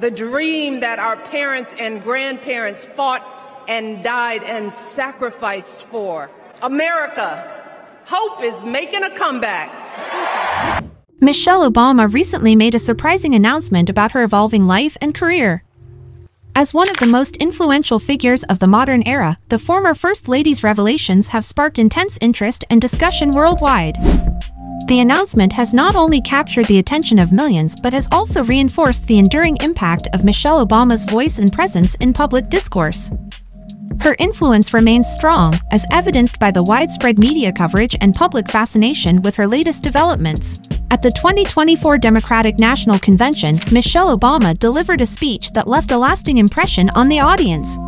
the dream that our parents and grandparents fought and died and sacrificed for. America, hope is making a comeback. Michelle Obama recently made a surprising announcement about her evolving life and career. As one of the most influential figures of the modern era, the former First Lady's revelations have sparked intense interest and discussion worldwide. The announcement has not only captured the attention of millions but has also reinforced the enduring impact of Michelle Obama's voice and presence in public discourse. Her influence remains strong, as evidenced by the widespread media coverage and public fascination with her latest developments. At the 2024 Democratic National Convention, Michelle Obama delivered a speech that left a lasting impression on the audience.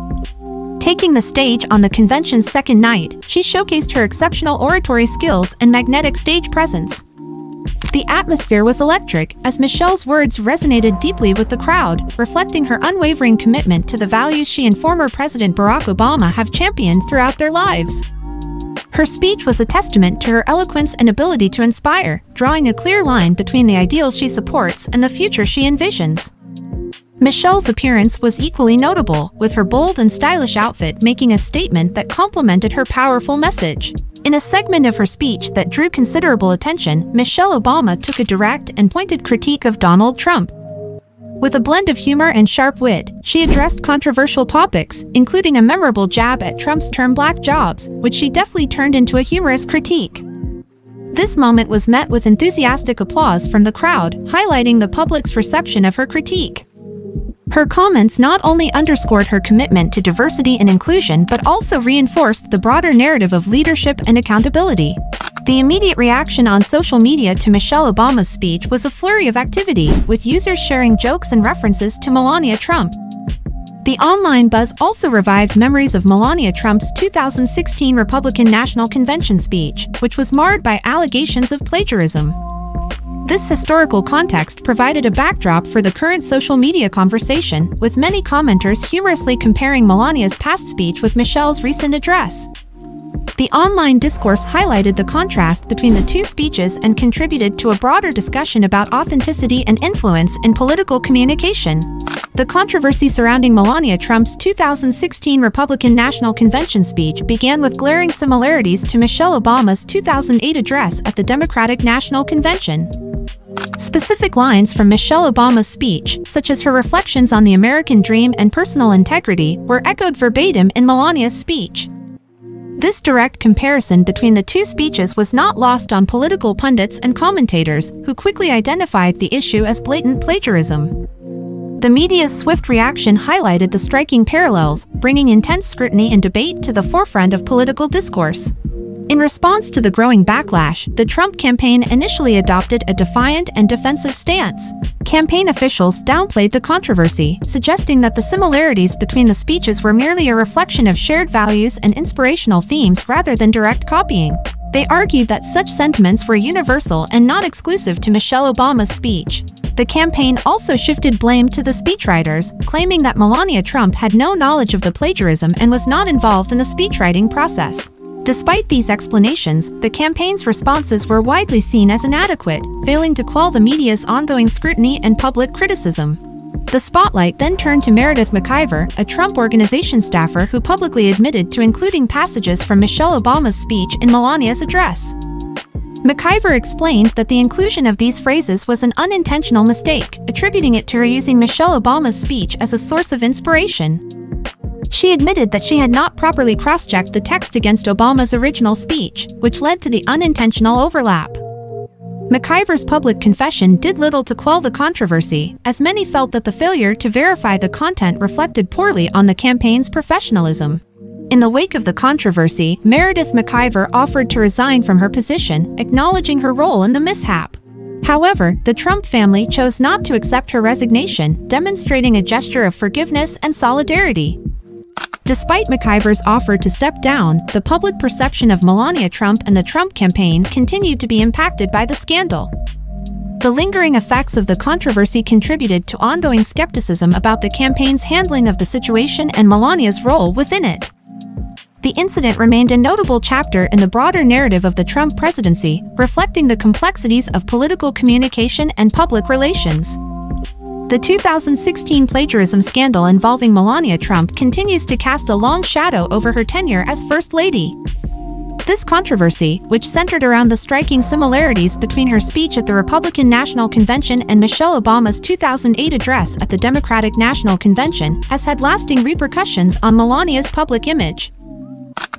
Taking the stage on the convention's second night, she showcased her exceptional oratory skills and magnetic stage presence. The atmosphere was electric, as Michelle's words resonated deeply with the crowd, reflecting her unwavering commitment to the values she and former President Barack Obama have championed throughout their lives. Her speech was a testament to her eloquence and ability to inspire, drawing a clear line between the ideals she supports and the future she envisions. Michelle's appearance was equally notable, with her bold and stylish outfit making a statement that complemented her powerful message. In a segment of her speech that drew considerable attention, Michelle Obama took a direct and pointed critique of Donald Trump. With a blend of humor and sharp wit, she addressed controversial topics, including a memorable jab at Trump's term black jobs, which she deftly turned into a humorous critique. This moment was met with enthusiastic applause from the crowd, highlighting the public's reception of her critique. Her comments not only underscored her commitment to diversity and inclusion but also reinforced the broader narrative of leadership and accountability. The immediate reaction on social media to Michelle Obama's speech was a flurry of activity, with users sharing jokes and references to Melania Trump. The online buzz also revived memories of Melania Trump's 2016 Republican National Convention speech, which was marred by allegations of plagiarism. This historical context provided a backdrop for the current social media conversation, with many commenters humorously comparing Melania's past speech with Michelle's recent address. The online discourse highlighted the contrast between the two speeches and contributed to a broader discussion about authenticity and influence in political communication. The controversy surrounding Melania Trump's 2016 Republican National Convention speech began with glaring similarities to Michelle Obama's 2008 address at the Democratic National Convention. Specific lines from Michelle Obama's speech, such as her reflections on the American dream and personal integrity, were echoed verbatim in Melania's speech. This direct comparison between the two speeches was not lost on political pundits and commentators, who quickly identified the issue as blatant plagiarism. The media's swift reaction highlighted the striking parallels, bringing intense scrutiny and debate to the forefront of political discourse. In response to the growing backlash, the Trump campaign initially adopted a defiant and defensive stance. Campaign officials downplayed the controversy, suggesting that the similarities between the speeches were merely a reflection of shared values and inspirational themes rather than direct copying. They argued that such sentiments were universal and not exclusive to Michelle Obama's speech. The campaign also shifted blame to the speechwriters, claiming that Melania Trump had no knowledge of the plagiarism and was not involved in the speechwriting process. Despite these explanations, the campaign's responses were widely seen as inadequate, failing to quell the media's ongoing scrutiny and public criticism. The spotlight then turned to Meredith McIver, a Trump Organization staffer who publicly admitted to including passages from Michelle Obama's speech in Melania's address. McIver explained that the inclusion of these phrases was an unintentional mistake, attributing it to her using Michelle Obama's speech as a source of inspiration. She admitted that she had not properly cross-checked the text against Obama's original speech, which led to the unintentional overlap. McIver's public confession did little to quell the controversy, as many felt that the failure to verify the content reflected poorly on the campaign's professionalism. In the wake of the controversy, Meredith McIver offered to resign from her position, acknowledging her role in the mishap. However, the Trump family chose not to accept her resignation, demonstrating a gesture of forgiveness and solidarity. Despite McIver's offer to step down, the public perception of Melania Trump and the Trump campaign continued to be impacted by the scandal. The lingering effects of the controversy contributed to ongoing skepticism about the campaign's handling of the situation and Melania's role within it. The incident remained a notable chapter in the broader narrative of the Trump presidency, reflecting the complexities of political communication and public relations. The 2016 plagiarism scandal involving Melania Trump continues to cast a long shadow over her tenure as First Lady. This controversy, which centered around the striking similarities between her speech at the Republican National Convention and Michelle Obama's 2008 address at the Democratic National Convention, has had lasting repercussions on Melania's public image.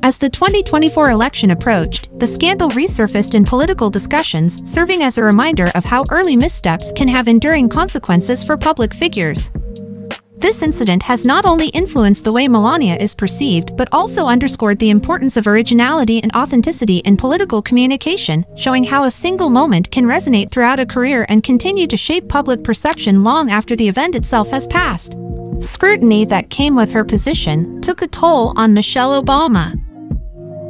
As the 2024 election approached, the scandal resurfaced in political discussions, serving as a reminder of how early missteps can have enduring consequences for public figures. This incident has not only influenced the way Melania is perceived but also underscored the importance of originality and authenticity in political communication, showing how a single moment can resonate throughout a career and continue to shape public perception long after the event itself has passed. Scrutiny that came with her position took a toll on Michelle Obama.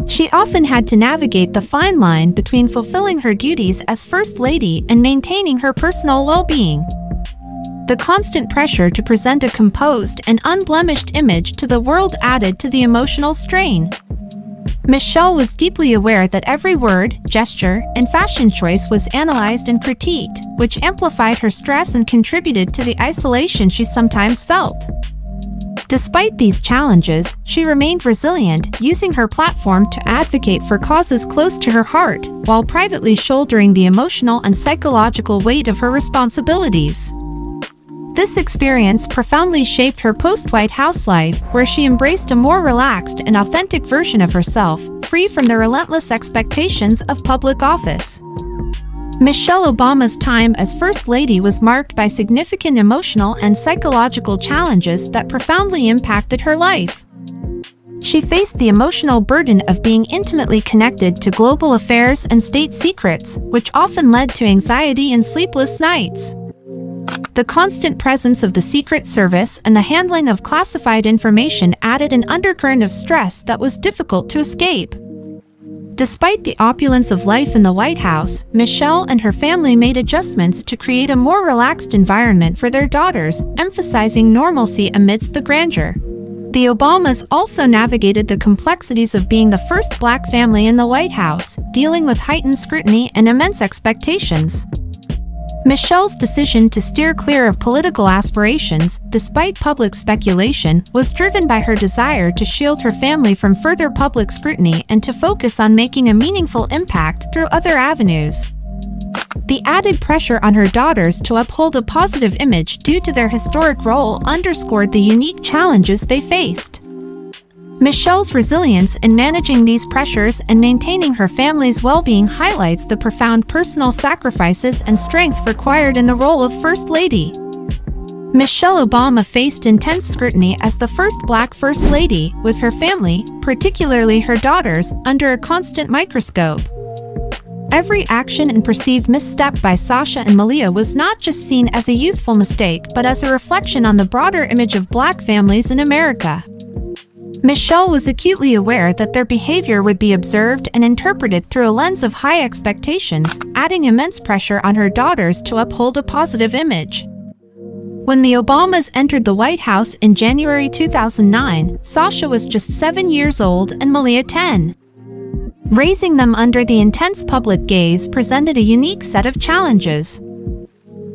She often had to navigate the fine line between fulfilling her duties as First Lady and maintaining her personal well-being. The constant pressure to present a composed and unblemished image to the world added to the emotional strain. Michelle was deeply aware that every word, gesture, and fashion choice was analyzed and critiqued, which amplified her stress and contributed to the isolation she sometimes felt. Despite these challenges, she remained resilient, using her platform to advocate for causes close to her heart, while privately shouldering the emotional and psychological weight of her responsibilities. This experience profoundly shaped her post-White House life, where she embraced a more relaxed and authentic version of herself, free from the relentless expectations of public office. Michelle Obama's time as First Lady was marked by significant emotional and psychological challenges that profoundly impacted her life. She faced the emotional burden of being intimately connected to global affairs and state secrets, which often led to anxiety and sleepless nights. The constant presence of the Secret Service and the handling of classified information added an undercurrent of stress that was difficult to escape. Despite the opulence of life in the White House, Michelle and her family made adjustments to create a more relaxed environment for their daughters, emphasizing normalcy amidst the grandeur. The Obamas also navigated the complexities of being the first black family in the White House, dealing with heightened scrutiny and immense expectations. Michelle's decision to steer clear of political aspirations, despite public speculation, was driven by her desire to shield her family from further public scrutiny and to focus on making a meaningful impact through other avenues. The added pressure on her daughters to uphold a positive image due to their historic role underscored the unique challenges they faced. Michelle's resilience in managing these pressures and maintaining her family's well-being highlights the profound personal sacrifices and strength required in the role of First Lady. Michelle Obama faced intense scrutiny as the first black First Lady, with her family, particularly her daughters, under a constant microscope. Every action and perceived misstep by Sasha and Malia was not just seen as a youthful mistake but as a reflection on the broader image of black families in America. Michelle was acutely aware that their behavior would be observed and interpreted through a lens of high expectations, adding immense pressure on her daughters to uphold a positive image. When the Obamas entered the White House in January 2009, Sasha was just 7 years old and Malia 10. Raising them under the intense public gaze presented a unique set of challenges.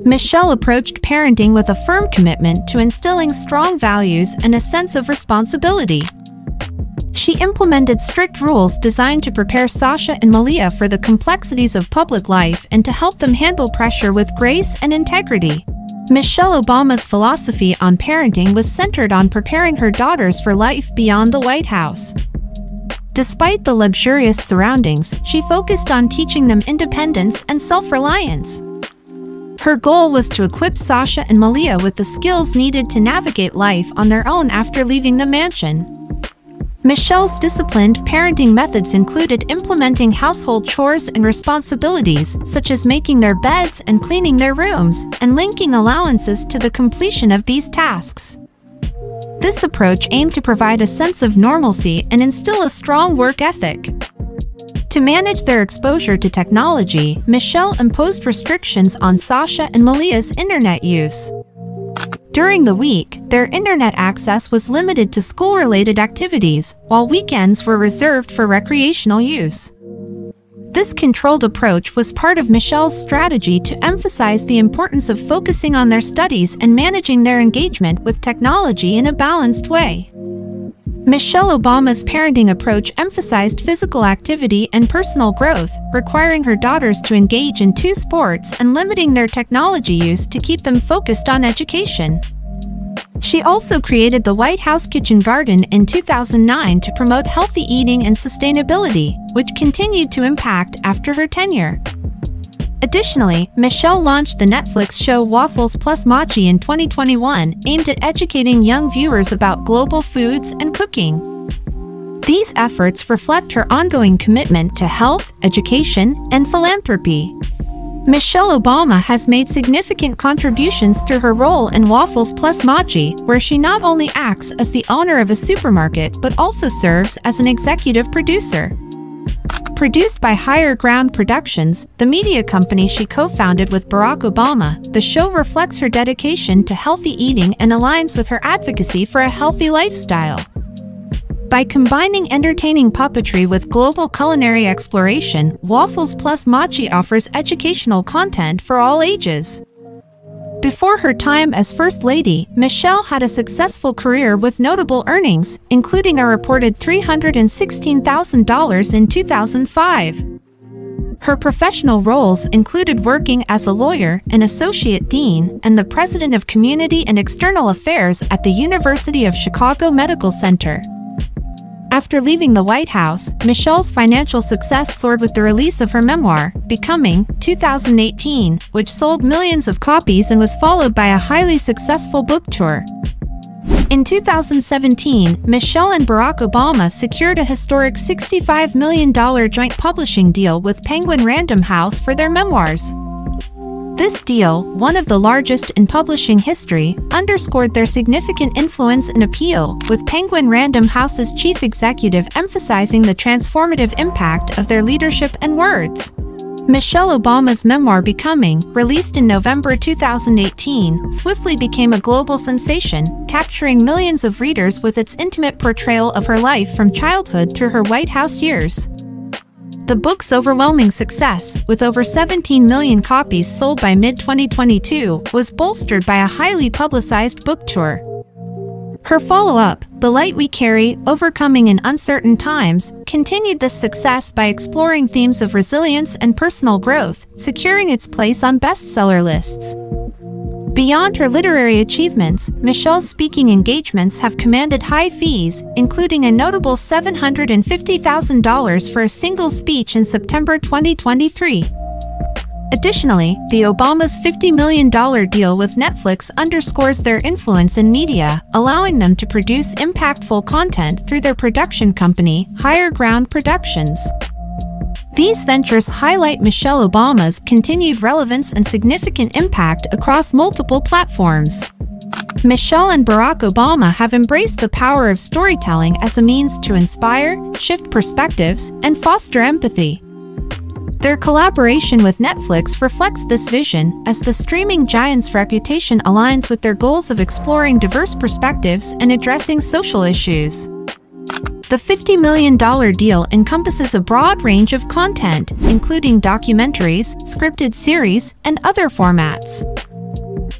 Michelle approached parenting with a firm commitment to instilling strong values and a sense of responsibility. She implemented strict rules designed to prepare Sasha and Malia for the complexities of public life and to help them handle pressure with grace and integrity. Michelle Obama's philosophy on parenting was centered on preparing her daughters for life beyond the White House. Despite the luxurious surroundings, she focused on teaching them independence and self-reliance. Her goal was to equip Sasha and Malia with the skills needed to navigate life on their own after leaving the mansion. Michelle's disciplined parenting methods included implementing household chores and responsibilities, such as making their beds and cleaning their rooms, and linking allowances to the completion of these tasks. This approach aimed to provide a sense of normalcy and instill a strong work ethic. To manage their exposure to technology, Michelle imposed restrictions on Sasha and Malia's internet use. During the week, their internet access was limited to school-related activities, while weekends were reserved for recreational use. This controlled approach was part of Michelle's strategy to emphasize the importance of focusing on their studies and managing their engagement with technology in a balanced way. Michelle Obama's parenting approach emphasized physical activity and personal growth, requiring her daughters to engage in two sports and limiting their technology use to keep them focused on education. She also created the White House Kitchen Garden in 2009 to promote healthy eating and sustainability, which continued to impact after her tenure. Additionally, Michelle launched the Netflix show Waffles Plus Mochi in 2021, aimed at educating young viewers about global foods and cooking. These efforts reflect her ongoing commitment to health, education, and philanthropy. Michelle Obama has made significant contributions through her role in Waffles Plus Mochi, where she not only acts as the owner of a supermarket but also serves as an executive producer. Produced by Higher Ground Productions, the media company she co-founded with Barack Obama, the show reflects her dedication to healthy eating and aligns with her advocacy for a healthy lifestyle. By combining entertaining puppetry with global culinary exploration, Waffles Plus Mochi offers educational content for all ages. Before her time as First Lady, Michelle had a successful career with notable earnings, including a reported $316,000 in 2005. Her professional roles included working as a lawyer, an associate dean, and the president of community and external affairs at the University of Chicago Medical Center. After leaving the White House, Michelle's financial success soared with the release of her memoir, Becoming, 2018, which sold millions of copies and was followed by a highly successful book tour. In 2017, Michelle and Barack Obama secured a historic $65 million joint publishing deal with Penguin Random House for their memoirs. This deal, one of the largest in publishing history, underscored their significant influence and appeal, with Penguin Random House's chief executive emphasizing the transformative impact of their leadership and words. Michelle Obama's memoir Becoming, released in November 2018, swiftly became a global sensation, capturing millions of readers with its intimate portrayal of her life from childhood through her White House years. The book's overwhelming success, with over 17 million copies sold by mid-2022, was bolstered by a highly publicized book tour. Her follow-up, The Light We Carry, Overcoming in Uncertain Times, continued this success by exploring themes of resilience and personal growth, securing its place on bestseller lists. Beyond her literary achievements, Michelle's speaking engagements have commanded high fees, including a notable $750,000 for a single speech in September 2023. Additionally, the Obama's $50 million deal with Netflix underscores their influence in media, allowing them to produce impactful content through their production company, Higher Ground Productions. These ventures highlight Michelle Obama's continued relevance and significant impact across multiple platforms. Michelle and Barack Obama have embraced the power of storytelling as a means to inspire, shift perspectives, and foster empathy. Their collaboration with Netflix reflects this vision as the streaming giant's reputation aligns with their goals of exploring diverse perspectives and addressing social issues. The $50 million deal encompasses a broad range of content, including documentaries, scripted series, and other formats.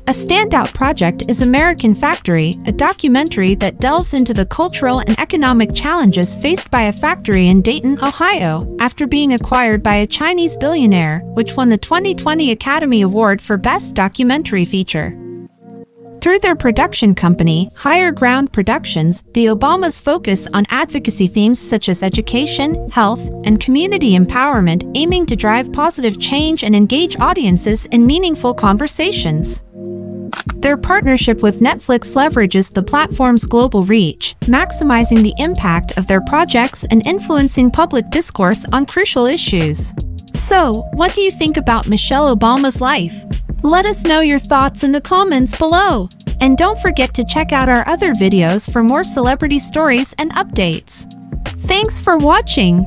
A standout project is American Factory, a documentary that delves into the cultural and economic challenges faced by a factory in Dayton, Ohio, after being acquired by a Chinese billionaire, which won the 2020 Academy Award for Best Documentary Feature. Through their production company, Higher Ground Productions, the Obamas focus on advocacy themes such as education, health, and community empowerment, aiming to drive positive change and engage audiences in meaningful conversations. Their partnership with Netflix leverages the platform's global reach, maximizing the impact of their projects and influencing public discourse on crucial issues. So, what do you think about Michelle Obama's life? Let us know your thoughts in the comments below. And don't forget to check out our other videos for more celebrity stories and updates. Thanks for watching!